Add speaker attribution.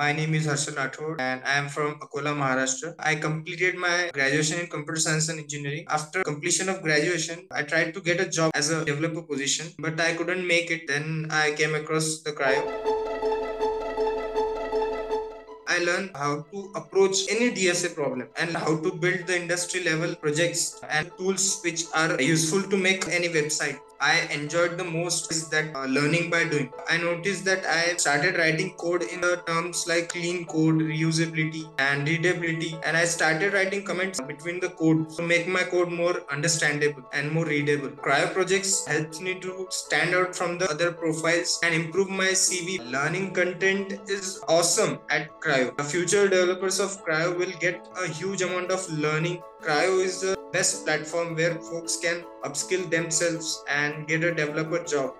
Speaker 1: My name is Harshal Rathod and I am from Akola, Maharashtra. I completed my graduation in computer science and engineering. After completion of graduation, I tried to get a job as a developer position, but I couldn't make it. Then I came across the Crio. I learned how to approach any DSA problem and how to build the industry level projects and tools which are useful to make any website. I enjoyed the most is that uh, learning by doing. I noticed that I started writing code in the terms like clean code, reusability, and readability. And I started writing comments between the code to make my code more understandable and more readable. Crio projects helped me to stand out from the other profiles and improve my CV. Learning content is awesome at Crio. The future developers of Crio will get a huge amount of learning. Crio is the best platform where folks can upskill themselves and get a developer job